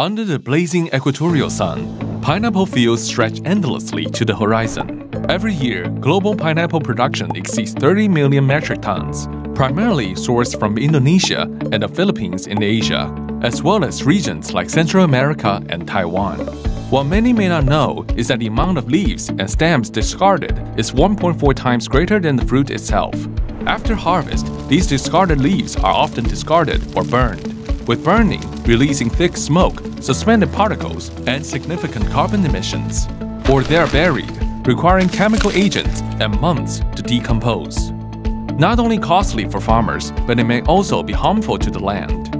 Under the blazing equatorial sun, pineapple fields stretch endlessly to the horizon. Every year, global pineapple production exceeds 30 million metric tons, primarily sourced from Indonesia and the Philippines in Asia, as well as regions like Central America and Taiwan. What many may not know is that the amount of leaves and stems discarded is 1.4 times greater than the fruit itself. After harvest, these discarded leaves are often discarded or burned, with burning releasing thick smoke, suspended particles, and significant carbon emissions. Or they are buried, requiring chemical agents and months to decompose. Not only costly for farmers, but it may also be harmful to the land.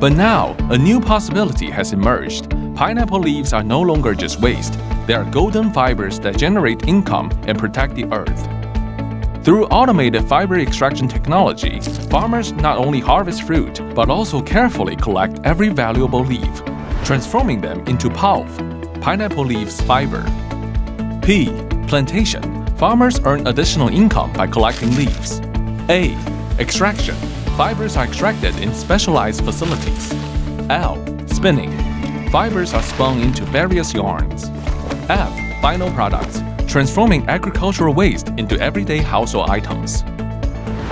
But now, a new possibility has emerged. Pineapple leaves are no longer just waste, they are golden fibers that generate income and protect the earth. Through automated fiber extraction technology, farmers not only harvest fruit, but also carefully collect every valuable leaf, transforming them into PALF, pineapple leaves fiber. P. Plantation. Farmers earn additional income by collecting leaves. A. Extraction. Fibers are extracted in specialized facilities. L. Spinning. Fibers are spun into various yarns. F. Final products transforming agricultural waste into everyday household items.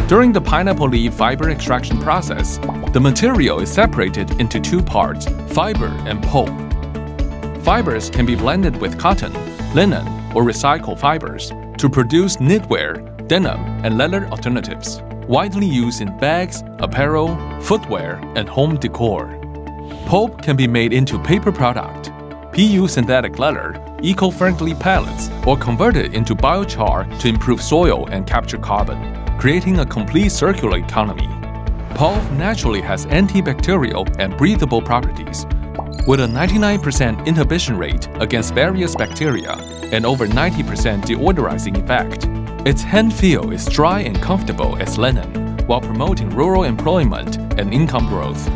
During the pineapple leaf fiber extraction process, the material is separated into two parts, fiber and pulp. Fibers can be blended with cotton, linen, or recycled fibers to produce knitwear, denim, and leather alternatives, widely used in bags, apparel, footwear, and home decor. Pulp can be made into paper product, PU synthetic leather, eco-friendly pellets, or converted into biochar to improve soil and capture carbon, creating a complete circular economy. PALF naturally has antibacterial and breathable properties, with a 99% inhibition rate against various bacteria and over 90% deodorizing effect. Its hand feel is dry and comfortable as linen, while promoting rural employment and income growth.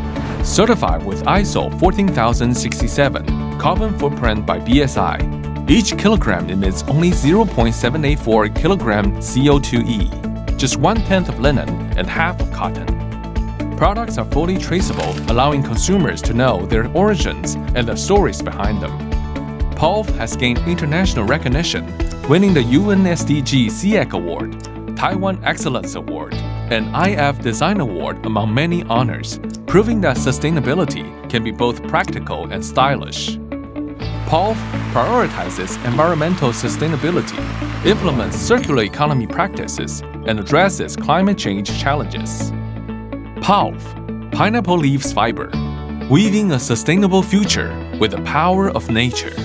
Certified with ISO 14067 carbon footprint by BSI. Each kilogram emits only 0.784 kilogram CO2e, just one-tenth of linen and half of cotton. Products are fully traceable, allowing consumers to know their origins and the stories behind them. PALF has gained international recognition, winning the UN SDG Award, Taiwan Excellence Award, and IF Design Award among many honors, proving that sustainability can be both practical and stylish. PALF prioritizes environmental sustainability, implements circular economy practices, and addresses climate change challenges. PALF, pineapple leaves fiber, weaving a sustainable future with the power of nature.